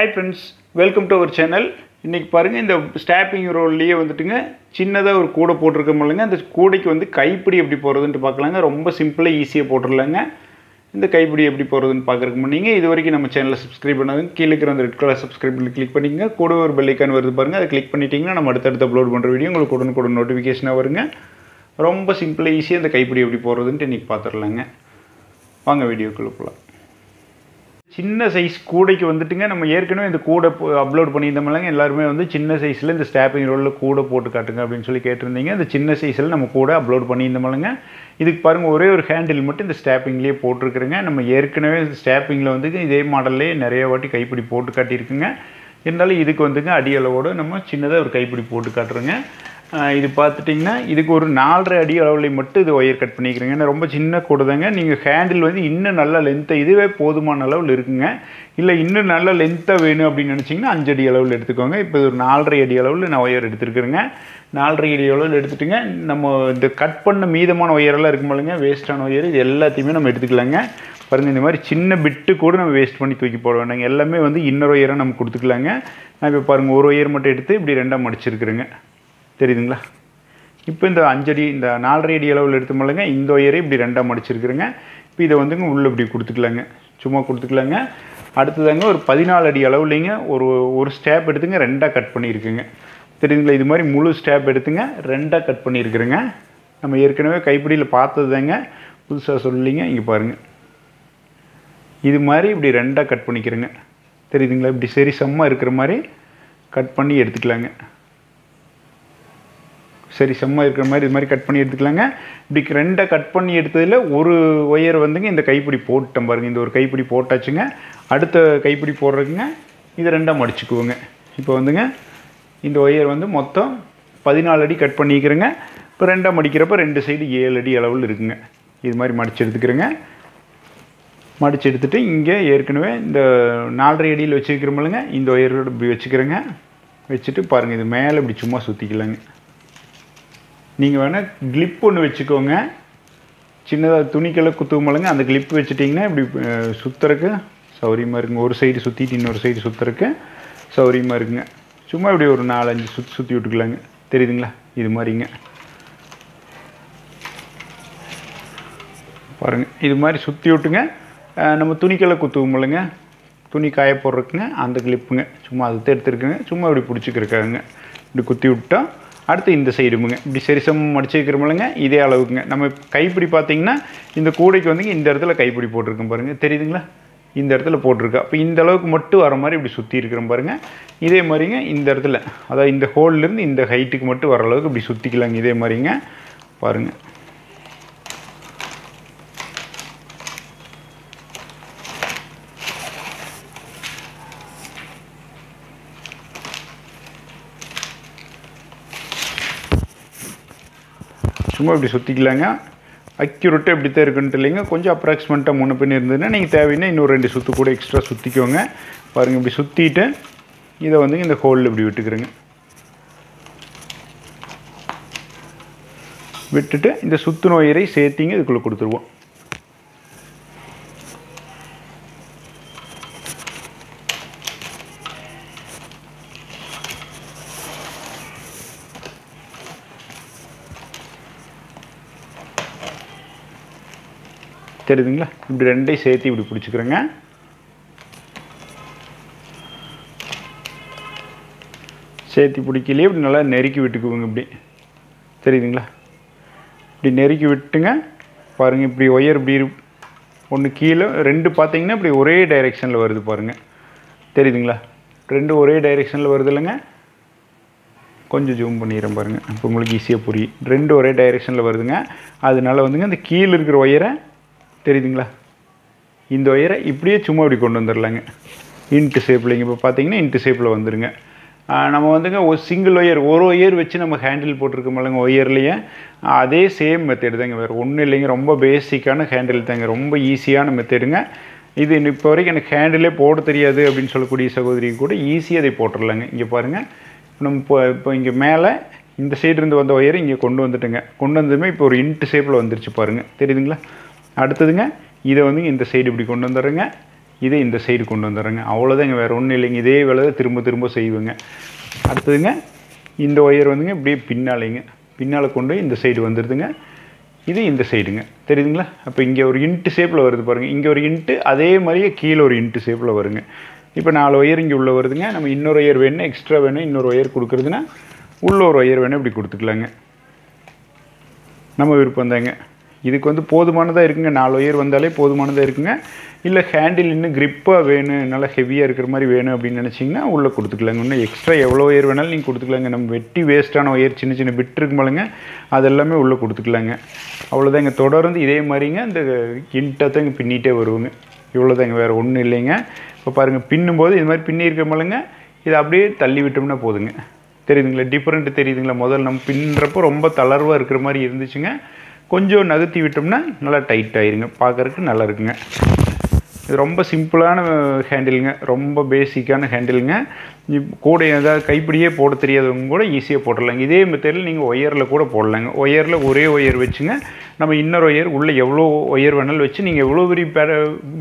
Hi friends welcome to our channel இன்றைக்கி பாருங்கள் இந்த ஸ்டாப்பிங் ரோல்லையே வந்துட்டுங்க சின்னதாக ஒரு கூடை போட்டிருக்கோம்லங்க அந்த கூடைக்கு வந்து கைப்பிடி எப்படி போகிறதுன்ட்டு பார்க்கலாங்க. ரொம்ப சிம்பிளாக ஈஸியாக போட்டுடலாங்க. இந்த கைப்பிடி எப்படி போகிறதுன்னு பார்க்குறக்கு முன்னீங்க இது வரைக்கும் நம்ம சேனலை சப்ஸ்கிரைப் பண்ணாதுங்க கீழே இருக்கிற அந்த ரெட் கலர் சப்ஸ்கிரைப் பண்ணி கிளிக் பண்ணிக்கங்க. கூட ஒரு பெல்லைக்கான் வருது பாருங்கள் அதை கிளிக் பண்ணிட்டீங்கன்னா நம்ம அடுத்தடுத்து அப்லோட் பண்ணுற வீடியோ உங்களுக்கு உடனுக்குடன் நோட்டிஃபிகேஷனாக வருங்க. ரொம்ப சிம்பிளாக ஈஸியாக இந்த கைப்பிடி எப்படி போடுறதுன்ட்டு இன்றைக்கி பார்த்துடலாங்க. வாங்க வீடியோக்குள்ளே போகலாம் சின்ன சைஸ் கூடைக்கு வந்துட்டுங்க நம்ம ஏற்கனவே இந்த கூடை அப்லோட் பண்ணியிருந்தோம்லங்க எல்லாருமே வந்து சின்ன சைஸில் இந்த ஸ்டாப்பிங் ரோலில் கூடை போட்டு காட்டுங்க அப்படின்னு சொல்லி கேட்டிருந்தீங்க. இந்த சின்ன சைஸில் நம்ம கூட அப்லோட் பண்ணியிருந்தோம்லங்க. இதுக்கு பாருங்கள் ஒரே ஒரு ஹேண்டில் மட்டும் இந்த ஸ்டாப்பிங்லேயே போட்டிருக்குறேங்க. நம்ம ஏற்கனவே இந்த ஸ்டாப்பிங்கில் வந்து இதே மாடல்லே நிறைய வாட்டி கைப்பிடி போட்டு காட்டியிருக்குங்க. இருந்தாலும் இதுக்கு வந்துங்க அடியளவோடு நம்ம சின்னதாக ஒரு கைப்பிடி போட்டு காட்டுறோங்க. இது பார்த்துட்டிங்கன்னா இதுக்கு ஒரு நாலரை அடி அளவில் மட்டும் இது ஒயர் கட் பண்ணிக்கிறேங்க. ஏன்னா ரொம்ப சின்ன கூடதாங்க. நீங்கள் ஹேண்டில் வந்து இன்னும் நல்ல லென்த்தை இதுவே போதுமான அளவில் இருக்குங்க. இல்லை இன்னும் நல்ல லென்த்தாக வேணும் அப்படின்னு நினச்சிங்கன்னா அஞ்சு அடி அளவில் எடுத்துக்கோங்க. இப்போ ஒரு நாலரை அடி அளவில் நான் ஒயர் எடுத்துருக்குறேங்க. நாலரை அடி அளவில் எடுத்துட்டுங்க. நம்ம இந்த கட் பண்ண மீதமான ஒயரெல்லாம் இருக்கும்போதுங்க வேஸ்ட்டான ஒயர் இது எல்லாத்தையுமே நம்ம எடுத்துக்கலாங்க. பாருங்கள் இந்த மாதிரி சின்ன பிட்டு கூட நம்ம வேஸ்ட் பண்ணி தூக்கி போட வேண்டாங்க. எல்லாமே வந்து இன்னொரு ஒயராக நம்ம கொடுத்துக்கலாங்க. நான் இப்போ பாருங்கள் ஒரு ஒயர் மட்டும் எடுத்து இப்படி ரெண்டாக மடிச்சிருக்கிறேங்க. தெரியுதுங்களா? இப்போ இந்த அஞ்சடி இந்த நாலரை அடி அளவில் எடுத்தோம்லங்க இந்த ஒயரை இப்படி ரெண்டாக மடிச்சிருக்கிறேங்க. இப்போ இதை வந்துங்க உள்ளே இப்படி கொடுத்துக்கலாங்க. சும்மா கொடுத்துக்கலாங்க. அடுத்ததாங்க ஒரு பதினாலு அடி அளவுலேங்க ஒரு ஒரு ஸ்டேப் எடுத்துங்க ரெண்டாக கட் பண்ணியிருக்குங்க. தெரியுதுங்களா? இது மாதிரி முழு ஸ்டேப் எடுத்துங்க ரெண்டாக கட் பண்ணியிருக்கிறேங்க. நம்ம ஏற்கனவே கைப்பிடியில் பார்த்தது தாங்க புதுசாக சொல்லிங்க இங்கே பாருங்கள் இது மாதிரி இப்படி ரெண்டாக கட் பண்ணிக்கிறேங்க. தெரியுதுங்களா? இப்படி சரி செம்மாக இருக்கிற மாதிரி கட் பண்ணி எடுத்துக்கலாங்க. சரி செம்ம இருக்கிற மாதிரி இது மாதிரி கட் பண்ணி எடுத்துக்கலாங்க. இப்படி ரெண்டை கட் பண்ணி எடுத்ததில் ஒரு ஒயர் வந்துங்க இந்த கைப்பிடி போட்டேன் பாருங்கள் இந்த ஒரு கைப்பிடி போட்டாச்சுங்க. அடுத்த கைப்பிடி போடுறதுங்க இதை ரெண்டாக மடிச்சுக்குவோங்க. இப்போ வந்துங்க இந்த ஒயர் வந்து மொத்தம் பதினாலு அடி கட் பண்ணிக்கிறேங்க. இப்போ ரெண்டாக மடிக்கிறப்ப ரெண்டு சைடு ஏழு அடி அளவில் இருக்குங்க. இது மாதிரி மடித்து எடுத்துக்கிறேங்க. மடித்து எடுத்துகிட்டு இங்கே ஏற்கனவே இந்த நாலரை அடியில் வச்சுருக்கிறோமில்லங்க இந்த ஒயரோட இப்படி வச்சுக்கிறேங்க. வச்சுட்டு பாருங்கள் இது மேலே இப்படி சும்மா சுற்றிக்கலாங்க நீங்கள் வேணால் கிளிப் ஒன்று வச்சுக்கோங்க. சின்னதாக துணிக்கெல்லாம் குத்துவமலங்க அந்த கிளிப் வச்சுட்டிங்கன்னா இப்படி சுற்றுறக்கு சௌரியமாக இருக்குங்க. ஒரு சைடு சுற்றிட்டு இன்னொரு சைடு சுற்றுறக்கு சௌரியமாக இருக்குங்க. சும்மா இப்படி ஒரு நாலஞ்சு சுற்றி சுற்றி விட்டுக்கலாங்க. தெரியுதுங்களா? இது மாதிரிங்க. பாருங்கள் இது மாதிரி சுற்றி விட்டுங்க. நம்ம துணிக்கெல்லாம் குத்துவோமில்லங்க துணி காய போடுறதுக்குங்க அந்த கிளிப்புங்க சும்மா அதை எடுத்துருக்குங்க. சும்மா இப்படி பிடிச்சிக்கிருக்காங்க இப்படி குத்தி விட்டா அடுத்து இந்த சைடுமுங்க இப்படி சரிசமம் மடிச்சு வைக்கிறோமில்லங்க இதே அளவுக்குங்க. நம்ம கைப்பிடி பார்த்தீங்கன்னா இந்த கூடைக்கு வந்துங்க இந்த இடத்துல கைப்பிடி போட்டிருக்கோம் பாருங்கள் தெரியுதுங்களா? இந்த இடத்துல போட்டிருக்கு. அப்போ இந்த அளவுக்கு மட்டும் வர மாதிரி இப்படி சுற்றி இருக்கிறோம் பாருங்கள் இதே மாதிரிங்க இந்த இடத்துல. அதாவது இந்த ஹோல்லேருந்து இந்த ஹைட்டுக்கு மட்டும் வர அளவுக்கு இப்படி சுற்றிக்கலாங்க இதே மாதிரிங்க பாருங்கள் சும்மா இப்படி சுற்றிக்கலாங்க அக்யூரேட்டாக இப்படி தான் இருக்குன்ட்டு இல்லைங்க. கொஞ்சம் அப்ராக்சிமேட்டாக முன்ன பின் இருந்ததுன்னா நீங்கள் தேவைன்னா இன்னொரு ரெண்டு சுற்று கூட எக்ஸ்ட்ரா சுற்றிக்கோங்க பாருங்கள் இப்படி சுற்றிட்டு இதை வந்து இந்த ஹோலில் இப்படி விட்டுக்கிறேங்க. விட்டுட்டு இந்த சுத்து நோயரை சேர்த்திங்க இதுக்குள்ளே கொடுத்துருவோம். தெரியுதுங்களா இப்படி ரெண்டையும் சேர்த்து இப்படி பிடிச்சிக்கிறேங்க. சேர்த்து பிடிக்கலையே இப்படி நல்லா நெருக்கி விட்டுக்குவோங்க இப்படி. தெரியுதுங்களா? இப்படி நெருக்கி விட்டுங்க. பாருங்கள் இப்படி ஒயர் இப்படி ஒன்று கீழே ரெண்டு பார்த்தீங்கன்னா இப்படி ஒரே டைரெக்ஷனில் வருது பாருங்கள் தெரியுதுங்களா? ரெண்டு ஒரே டைரெக்ஷனில் வருது இல்லைங்க? கொஞ்சம் ஜூம் பண்ணிடுறேன் பாருங்கள் இப்போ உங்களுக்கு ஈஸியாக புரியும். ரெண்டு ஒரே டைரெக்ஷனில் வருதுங்க. அதனால வந்துங்க இந்த கீழே இருக்கிற ஒயரை தெரியுதுங்களா? இந்த ஒயரை இப்படியே சும்மா இப்படி கொண்டு வந்துடலாங்க. இன்ட்டு ஷேப்லைங்க இப்போ பார்த்தீங்கன்னா இன்ட்டு ஷேப்பில் வந்துடுங்க நம்ம வந்துங்க ஒரு சிங்கிள் ஒயர் ஒரு ஒயர் வச்சு நம்ம ஹேண்டில் போட்டிருக்கோம்லங்க ஒயர்லேயே. அதே சேம் மெத்தேடு தாங்க வேறு ஒன்றும் இல்லைங்க ரொம்ப பேசிக்கான ஹேண்டில் தாங்க ரொம்ப ஈஸியான மெத்தேடுங்க இது இப்போ வரைக்கும் எனக்கு ஹேண்டிலே போட தெரியாது அப்படின்னு சொல்லக்கூடிய சகோதரிக்கு கூட ஈஸியாக அதை போட்டுடலாங்க இங்கே பாருங்கள் நம்ம இப்போ இப்போ இங்கே மேலே இந்த சைடு இருந்து வந்த ஒயர் இங்கே கொண்டு வந்துட்டுங்க. கொண்டு வந்ததுமே இப்போ ஒரு இன்ட்டு ஷேப்பில் வந்துருச்சு பாருங்கள் தெரியுதுங்களா? அடுத்ததுங்க இதை வந்து இந்த சைடு இப்படி கொண்டு வந்துடுறேங்க. இதை இந்த சைடு கொண்டு வந்துடுறேங்க. அவ்வளோதாங்க வேறு ஒன்றும் இல்லைங்க. இதே வேலை தான் திரும்ப திரும்ப செய்வேங்க. அடுத்ததுங்க இந்த ஒயர் வந்துங்க இப்படியே பின்னாலேங்க. பின்னால் கொண்டு போய் இந்த சைடு வந்துடுதுங்க. இது இந்த சைடுங்க தெரியுதுங்களா? அப்போ இங்கே ஒரு இன்ட்டு ஷேப்பில் வருது பாருங்கள் இங்கே ஒரு இன்ட்டு அதே மாதிரியே கீழே ஒரு இன்ட்டு ஷேப்பில் வருங்க. இப்போ நாலு ஒயர் இங்கே உள்ளே வருதுங்க. நம்ம இன்னொரு ஒயர் வேணும் எக்ஸ்ட்ரா வேணும் இன்னொரு ஒயர் கொடுக்குறதுன்னா உள்ள ஒரு ஒயர் வேணும் இப்படி கொடுத்துக்கலாங்க. நம்ம விருப்பம் தாங்க. இதுக்கு வந்து போதுமானதாக இருக்குங்க. நாலு ஒயர் வந்தாலே போதுமானதாக இருக்குங்க. இல்லை ஹேண்டில் இன்னும் கிரிப்பாக வேணும் நல்லா ஹெவியாக இருக்கிற மாதிரி வேணும் அப்படின்னு நினச்சிங்கன்னா உள்ளே கொடுத்துக்கலாங்க. இன்னும் எக்ஸ்ட்ரா எவ்வளோ ஒயர் வேணாலும் நீங்கள் கொடுத்துக்கலாங்க. நம்ம வெட்டி வேஸ்ட்டான ஒயர் சின்ன சின்ன பிட் இருக்கும்போலங்க அதெல்லாமே உள்ளே கொடுத்துக்கலாங்க. அவ்வளோதாங்க தொடர்ந்து இதே மாதிரிங்க இந்த இன்ட்டை தாங்க பின்னிட்டே வருவோங்க. இவ்வளோதாங்க வேறு ஒன்றும் இல்லைங்க. இப்போ பாருங்கள் பின்னும்போது இது மாதிரி பின்னி இருக்கமலங்க இதை அப்படியே தள்ளி விட்டோம்னா போதுங்க. தெரியுதுங்களா? டிஃப்ரெண்ட்டு தெரியுதுங்களா? முதல்ல நம்ம பின்னுறப்போ ரொம்ப தளர்வாக இருக்கிற மாதிரி இருந்துச்சுங்க. கொஞ்சம் நகர்த்தி விட்டோம்னா நல்லா டைட் ஆயிருங்க. பார்க்குறக்கு நல்லா இருக்குங்க. இது ரொம்ப சிம்பிளான ஹேண்டிலுங்க ரொம்ப பேசிக்கான ஹேண்டிலுங்க கூட ஏதாவது கைப்பிடியே போட தெரியாதவங்க கூட ஈஸியாக போட்டுடலாங்க. இதே மெத்தடில் நீங்கள் ஒயரில் கூட போடலாங்க. ஒயரில் ஒரே ஒயர் வச்சுங்க. நம்ம இன்னொரு ஒயர் உள்ளே எவ்வளோ ஒயர் வேணாலும் வச்சு நீங்கள் எவ்வளோ பெரிய பே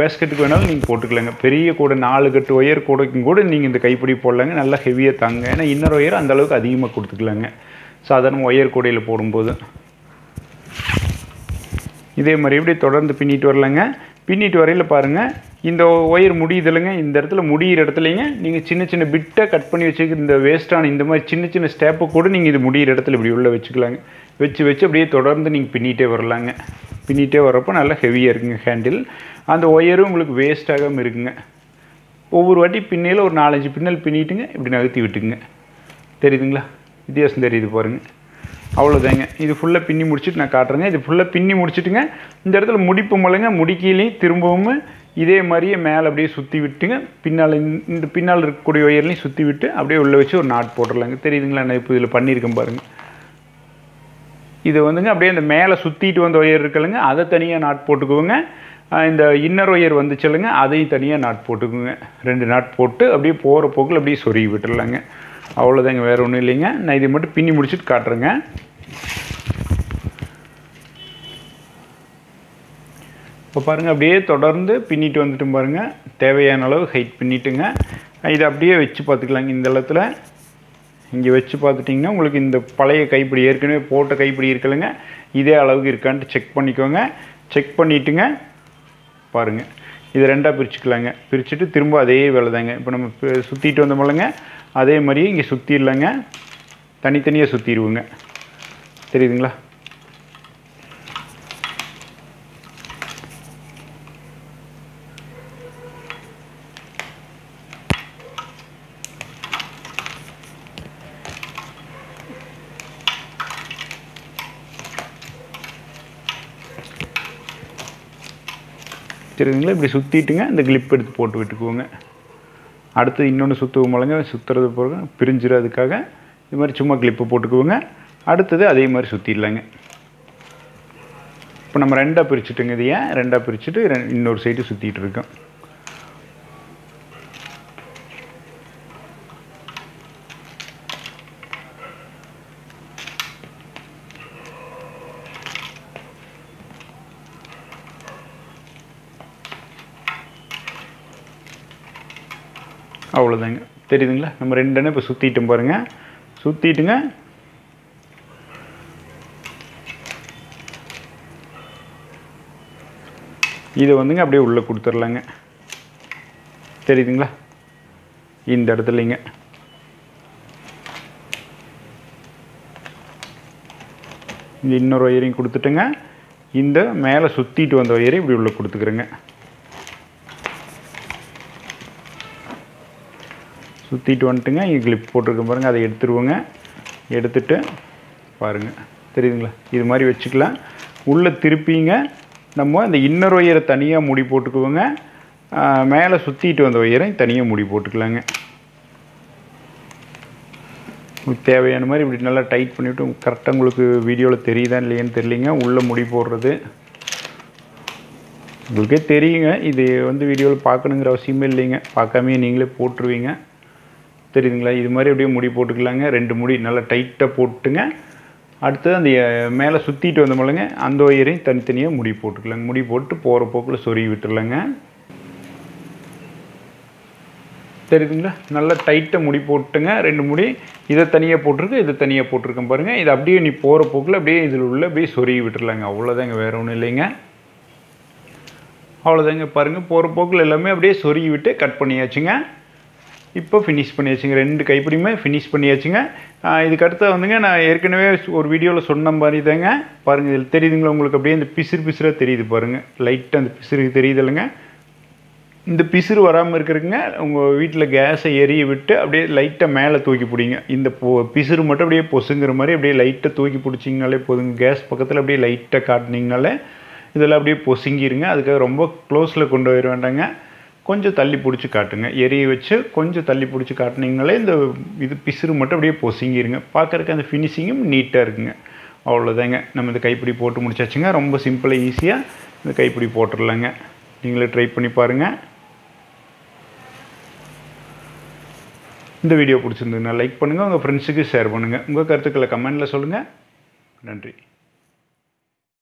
பேஸ்கெட்டுக்கு வேணாலும் நீங்கள் போட்டுக்கலாங்க. பெரிய கூட நாலு கட்டு ஒயர் கூடைக்கும் கூட நீங்கள் இந்த கைப்பிடி போடலாங்க. நல்லா ஹெவியாக தாங்க. ஏன்னா இன்னொரு ஒயர் அந்தளவுக்கு அதிகமாக கொடுத்துக்கலாங்க. சாதாரண ஒயர் கூடையில் போடும்போது. இதே மாதிரி எப்படி தொடர்ந்து பின்னிட்டு வரலாங்க. பின்னிட்டு வரையில் பாருங்கள் இந்த ஒயர் முடியுதில்லைங்க இந்த இடத்துல முடியிற இடத்துலைங்க. நீங்கள் சின்ன சின்ன பிட்டை கட் பண்ணி வச்சுக்க இந்த வேஸ்ட்டான இந்த மாதிரி சின்ன சின்ன ஸ்டேப்பை கூட நீங்கள் இது முடியிற இடத்துல இப்படி உள்ளே வச்சுக்கலாங்க. வச்சு வச்சு அப்படியே தொடர்ந்து நீங்கள் பின்னிட்டே வரலாங்க. பின்னிட்டே வரப்போ நல்லா ஹெவியாக இருக்குங்க ஹேண்டில் அந்த ஒயரும் உங்களுக்கு வேஸ்ட் ஆகாமல் இருக்குங்க. ஒவ்வொரு வாட்டி பின்னையில் ஒரு நாலஞ்சு பின்னல் பின்னிட்டுங்க. இப்படி நகர்த்தி விட்டுங்க தெரியுதுங்களா? வித்தியாசம் தெரியுது பாருங்கள் அவ்வளோதாங்க இது ஃபுல்லாக பின்னி முடிச்சுட்டு நான் காட்டுறேங்க. இது ஃபுல்லாக பின்னி முடிச்சுட்டுங்க. இந்த இடத்துல முடிப்பு மூலங்க. முடிக்கிலையும் திரும்பவும் இதே மாதிரியே மேலே அப்படியே சுற்றி விட்டுங்க. பின்னால் இந்த பின்னால் இருக்கக்கூடிய ஒயர்லையும் சுற்றி விட்டு அப்படியே உள்ளே வச்சு ஒரு நாட் போட்டுடலாங்க தெரியுதுங்களா? நான் இப்போ இதில் பண்ணியிருக்கேன் பாருங்கள் இது வந்துங்க அப்படியே அந்த மேலே சுற்றிட்டு வந்த ஒயர் இருக்குல்லங்க. அதை தனியாக நாட் போட்டுக்குவோங்க. இந்த இன்னர் ஒயர் வந்துச்சுல்லுங்க. அதையும் தனியாக நாட் போட்டுக்குங்க ரெண்டு நாட் போட்டு அப்படியே போகிற போக்கில் அப்படியே சொருகி விட்டுடலாங்க அவ்வளோதாங்க வேறு ஒன்றும் இல்லைங்க. நான் இதை மட்டும் பின்னி முடிச்சுட்டு காட்டுறேங்க. இப்போ பாருங்கள் அப்படியே தொடர்ந்து பின்னிட்டு வந்துட்டு பாருங்கள் தேவையான அளவு ஹைட் பின்னிட்டுங்க. இதை அப்படியே வச்சு பார்த்துக்கலாங்க. இந்த இடத்துல இங்கே வச்சு பார்த்துட்டிங்கன்னா உங்களுக்கு இந்த பழைய கைப்பிடி ஏற்கனவே போட்ட கைப்பிடி இருக்குல்லங்க. இதே அளவுக்கு இருக்கான்ட்டு செக் பண்ணிக்கோங்க. செக் பண்ணிவிட்டுங்க பாருங்கள் இது ரெண்டாக பிரிச்சுக்கலாங்க. பிரிச்சுட்டு திரும்ப அதே வேலை தாங்க இப்போ நம்ம சுற்றிட்டு வந்தோம்லங்க அதே மாதிரியே இங்கே சுற்றிடலாங்க தனித்தனியாக சுற்றிடுவோங்க தெரியுதுங்களா? வச்சுருக்கீங்களா? இப்படி சுற்றிட்டுங்க இந்த கிளிப் எடுத்து போட்டு விட்டுக்குவோங்க அடுத்து இன்னொன்று சுற்றுவோம் போலங்க சுற்றுறது போக பிரிஞ்சிடாதுக்காக இது மாதிரி சும்மா கிளிப்பு போட்டுக்குவோங்க அடுத்தது அதே மாதிரி சுற்றிடலாங்க இப்போ நம்ம ரெண்டாக பிரிச்சுட்டுங்க இது ஏன் ரெண்டாக பிரிச்சுட்டு இன்னொரு சைடு சுற்றிட்டு இருக்கோம். அவ்வளோதாங்க தெரியுதுங்களா? நம்ம ரெண்டு இப்போ சுற்றிட்டோம் பாருங்கள் சுற்றிட்டுங்க இதை வந்துங்க அப்படியே உள்ளே கொடுத்துர்லாங்க. தெரியுதுங்களா? இந்த இடத்துலைங்க. இந்த இன்னொரு ஒயரையும் கொடுத்துட்டுங்க. இந்த மேலே சுற்றிட்டு வந்த ஒயரையும் இப்படி உள்ளே கொடுத்துக்கிறேங்க. சுற்றிட்டு வந்துட்டுங்க இங்கே கிளிப் போட்டிருக்க பாருங்கள் அதை எடுத்துருவோங்க. எடுத்துட்டு பாருங்கள் தெரியுதுங்களா? இது மாதிரி வச்சுக்கலாம். உள்ளே திருப்பிங்க நம்ம அந்த இன்னர் ஒயரை தனியாக முடி போட்டுக்குவோங்க மேலே சுற்றிட்டு வந்த ஒயரை தனியாக முடி போட்டுக்கலாங்க. உங்களுக்கு தேவையான மாதிரி இப்படி நல்லா டைட் பண்ணிவிட்டு கரெக்டாக உங்களுக்கு வீடியோவில் தெரியுதா இல்லையான்னு தெரியலிங்க. உள்ளே முடி போடுறது. உங்களுக்கே தெரியுங்க. இது வந்து வீடியோவில் பார்க்கணுங்கிற அவசியமே இல்லைங்க. பார்க்காமே நீங்களே போட்டுருவீங்க. தெரியுதுங்களா? இது மாதிரி அப்படியே முடி போட்டுக்கலாங்க. ரெண்டு முடி நல்லா டைட்டாக போட்டுங்க. அடுத்தது அந்த மேலே சுற்றிட்டு வந்தோம்லங்க அந்த ஒயரையும் தனித்தனியாக முடி போட்டுக்கலாங்க. முடி போட்டு போகிற போக்கில் சொருகி விட்டுடலாங்க தெரியுதுங்களா? நல்லா டைட்டாக முடி போட்டுங்க. ரெண்டு முடி இதை தனியாக போட்டிருக்கு இதை தனியாக போட்டிருக்கேன் பாருங்கள் இது அப்படியே நீ போகிற போக்கில் அப்படியே இதில் உள்ள அப்படியே சொருகி விட்டுடலாங்க அவ்வளோதாங்க வேறு ஒன்றும் இல்லைங்க. அவ்வளோதாங்க பாருங்கள் போகிற போக்கில் எல்லாமே அப்படியே சொருகி விட்டு கட் பண்ணியாச்சுங்க. இப்போ ஃபினிஷ் பண்ணியாச்சுங்க. ரெண்டு கைப்பிடியுமே ஃபினிஷ் பண்ணியாச்சுங்க. இதுக்கு அடுத்து வந்துங்க நான் ஏற்கனவே ஒரு வீடியோவில் சொன்ன மாதிரி தாங்க. பாருங்கள் இதில் தெரியுதுங்களா உங்களுக்கு அப்படியே? இந்த பிசிறு பிசிறாக தெரியுது பாருங்கள் லைட்டாக அந்த பிசிறு தெரியுது இல்லைங்க. இந்த பிசிறு வராமல் இருக்கிறதுங்க உங்கள் வீட்டில் கேஸை எரிய விட்டு அப்படியே லைட்டாக மேலே தூக்கி பிடிங்க. இந்த பொ பிசிறு மட்டும் அப்படியே பொசுங்கிற மாதிரி அப்படியே லைட்டாக தூக்கி பிடிச்சிங்கனாலே போதுங்க. கேஸ் பக்கத்தில் அப்படியே லைட்டாக காட்டினீங்கனாலே இதெல்லாம் அப்படியே பொசுங்கிருங்க. அதுக்காக ரொம்ப க்ளோஸில் கொண்டு போயிட வேண்டாங்க. கொஞ்சம் தள்ளி பிடிச்சி காட்டுங்க. எரிய வச்சு கொஞ்சம் தள்ளி பிடிச்சி காட்டினீங்களே இந்த இது பிசுறு மட்டும் அப்படியே பொசுங்கிருங்க. பார்க்குறக்கு அந்த ஃபினிஷிங்கும் நீட்டாக இருக்குங்க. அவ்வளோதாங்க நம்ம இந்த கைப்பிடி போட்டு முடிச்சாச்சுங்க. ரொம்ப சிம்பிளாக ஈஸியாக இந்த கைப்பிடி போட்டுடலாங்க நீங்களே ட்ரை பண்ணி பாருங்கள் இந்த வீடியோ பிடிச்சிருந்ததுன்னா லைக் பண்ணுங்கள் உங்கள் ஃப்ரெண்ட்ஸுக்கு ஷேர் பண்ணுங்கள் உங்கள் கருத்துக்களை கமெண்டில் சொல்லுங்கள் நன்றி.